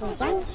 감 사.